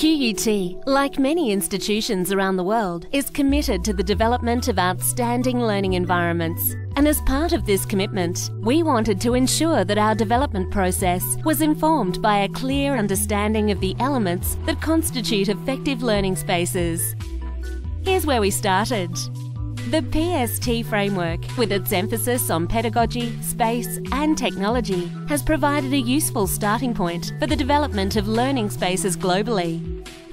QUT, like many institutions around the world, is committed to the development of outstanding learning environments. And as part of this commitment, we wanted to ensure that our development process was informed by a clear understanding of the elements that constitute effective learning spaces. Here's where we started. The PST framework, with its emphasis on pedagogy, space, and technology, has provided a useful starting point for the development of learning spaces globally.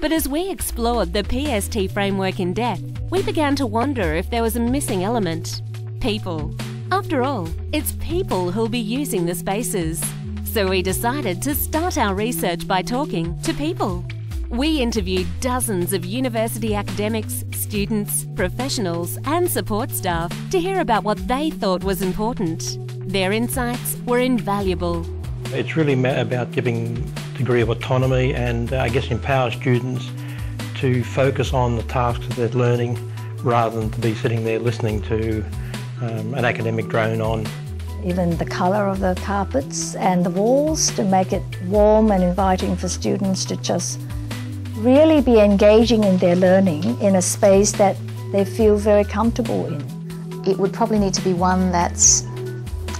But as we explored the PST framework in depth, we began to wonder if there was a missing element people. After all, it's people who'll be using the spaces. So we decided to start our research by talking to people. We interviewed dozens of university academics, students, professionals, and support staff to hear about what they thought was important. Their insights were invaluable. It's really about giving a degree of autonomy and uh, I guess empower students to focus on the tasks that they're learning rather than to be sitting there listening to um, an academic drone on. Even the colour of the carpets and the walls to make it warm and inviting for students to just really be engaging in their learning in a space that they feel very comfortable in. It would probably need to be one that's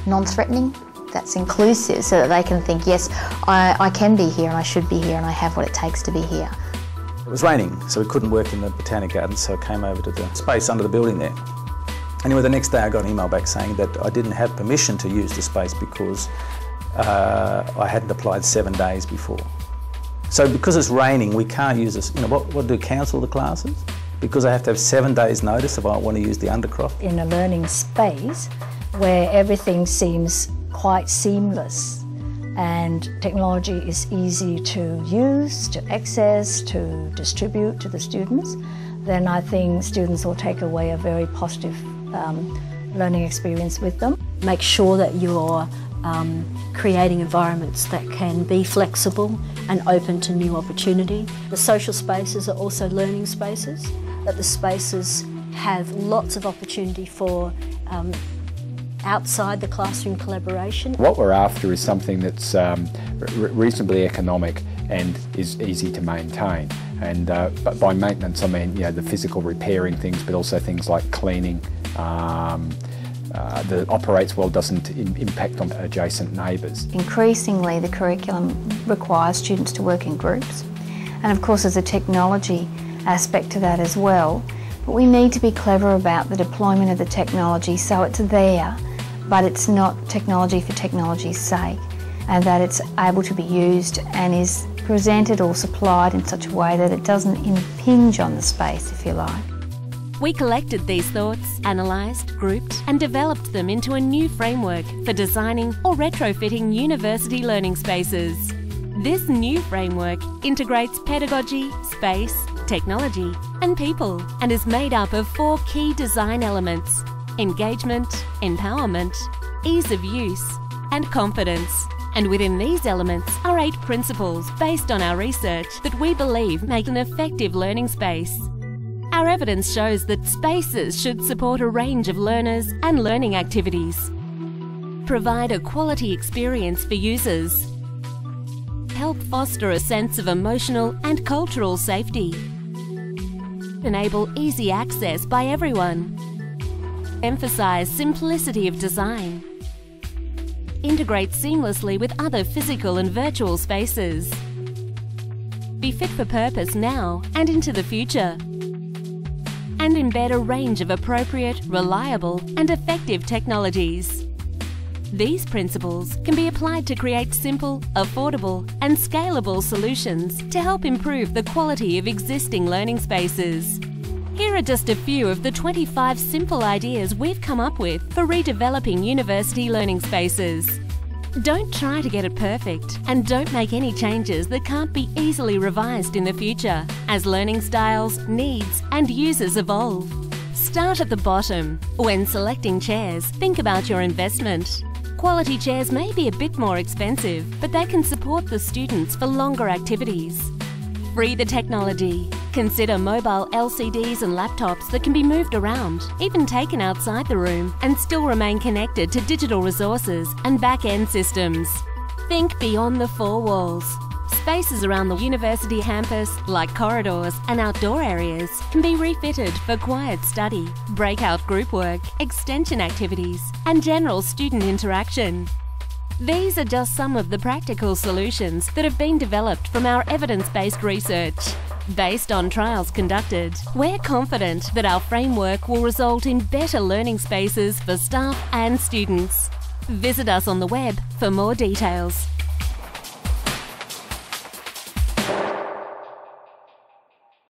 non-threatening, that's inclusive, so that they can think, yes, I, I can be here and I should be here and I have what it takes to be here. It was raining, so we couldn't work in the Botanic Gardens, so I came over to the space under the building there. Anyway, the next day I got an email back saying that I didn't have permission to use the space because uh, I hadn't applied seven days before. So because it's raining, we can't use this. You know, what, what do cancel the classes? Because I have to have seven days notice if I want to use the undercroft. In a learning space where everything seems quite seamless and technology is easy to use, to access, to distribute to the students, then I think students will take away a very positive um, learning experience with them. Make sure that you're um, creating environments that can be flexible and open to new opportunity. The social spaces are also learning spaces, that the spaces have lots of opportunity for um, outside the classroom collaboration. What we're after is something that's um, reasonably economic and is easy to maintain. And uh, but by maintenance, I mean you know the physical repairing things, but also things like cleaning, um, uh, that operates well doesn't impact on adjacent neighbours. Increasingly, the curriculum requires students to work in groups, and of course, there's a technology aspect to that as well. But we need to be clever about the deployment of the technology so it's there, but it's not technology for technology's sake, and that it's able to be used and is presented or supplied in such a way that it doesn't impinge on the space, if you like. We collected these thoughts, analysed, grouped, and developed them into a new framework for designing or retrofitting university learning spaces. This new framework integrates pedagogy, space, technology, and people, and is made up of four key design elements engagement, empowerment, ease of use, and confidence. And within these elements are eight principles based on our research that we believe make an effective learning space. Our evidence shows that spaces should support a range of learners and learning activities, provide a quality experience for users, help foster a sense of emotional and cultural safety, enable easy access by everyone, emphasize simplicity of design, integrate seamlessly with other physical and virtual spaces, be fit for purpose now and into the future and embed a range of appropriate, reliable and effective technologies. These principles can be applied to create simple, affordable and scalable solutions to help improve the quality of existing learning spaces. Here are just a few of the 25 simple ideas we've come up with for redeveloping university learning spaces. Don't try to get it perfect and don't make any changes that can't be easily revised in the future as learning styles, needs and users evolve. Start at the bottom. When selecting chairs, think about your investment. Quality chairs may be a bit more expensive, but they can support the students for longer activities. Free the technology. Consider mobile LCDs and laptops that can be moved around, even taken outside the room, and still remain connected to digital resources and back-end systems. Think beyond the four walls. Spaces around the university campus, like corridors and outdoor areas, can be refitted for quiet study, breakout group work, extension activities, and general student interaction. These are just some of the practical solutions that have been developed from our evidence-based research. Based on trials conducted, we're confident that our framework will result in better learning spaces for staff and students. Visit us on the web for more details.